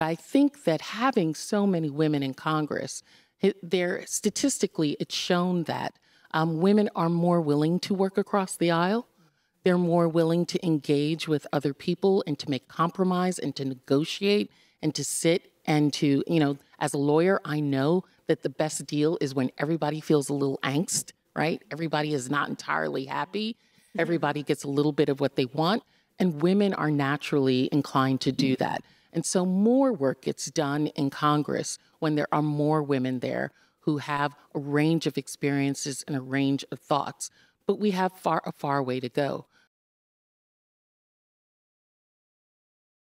I think that having so many women in Congress, there statistically, it's shown that um, women are more willing to work across the aisle. They're more willing to engage with other people and to make compromise and to negotiate and to sit and to, you know, as a lawyer, I know that the best deal is when everybody feels a little angst, right? Everybody is not entirely happy. Everybody gets a little bit of what they want. And women are naturally inclined to do that. And so more work gets done in Congress when there are more women there who have a range of experiences and a range of thoughts. But we have far a far way to go.